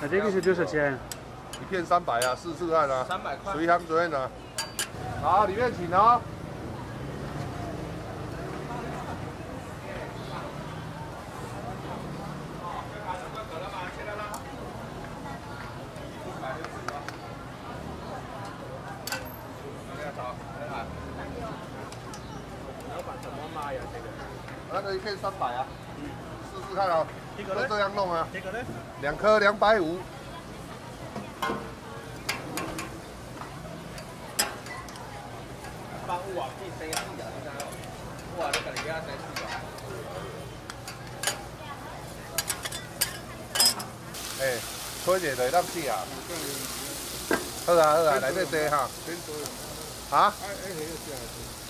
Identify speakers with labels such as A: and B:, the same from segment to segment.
A: 那这个是多少钱？
B: 一片三百啊，试试看啊。
C: 三百块。
B: 随行随便啊。好，里面请哦。那个一片三百啊，试试看啊，都这样弄啊。
C: 这个呢？
B: 两颗两百五。
C: 帮我去生四啊，你知无？我你家啊。
B: 哎，推者就当死啊。好啦好啦，来这坐哈。啊？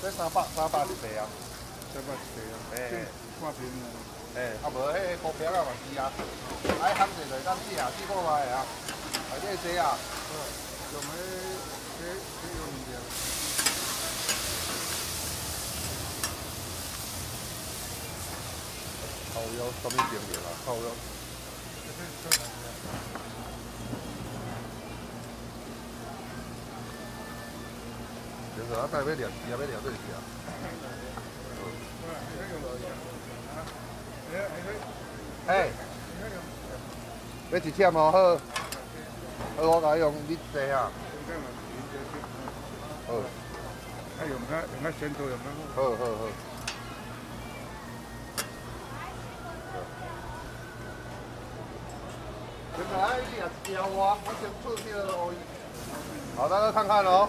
B: 这三百三百一个啊。
D: 三百一个啊。
B: 哎。
D: 啊。
B: 哎，啊无，迄个股票啊嘛是啊。爱含者就当死啊，试看卖啊。来这坐啊。
D: 用迄迄迄用物件。
B: 靠腰，什么经验啊？靠腰。就是啊，带要练，也要练对是啊。哎，要一忝哦，好，好，我甲你用你坐啊。好。
D: 啊，用较用较先做用较
B: 好。好好好。原来你也是教我，我先出去了哦。好，大家看看哦。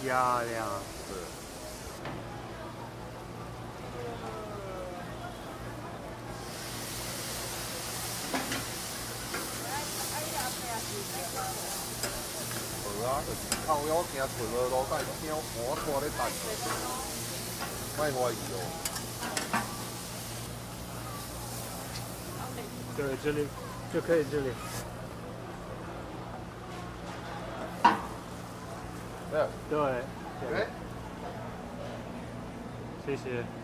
B: 喂。
A: 对，压量。
B: 是。无啊，就是靠腰行出了路，带惊我拖咧等，卖怀疑哦。
A: 对，这里就可以这里。
B: 对。
A: 对。
B: 哎。
A: 谢谢。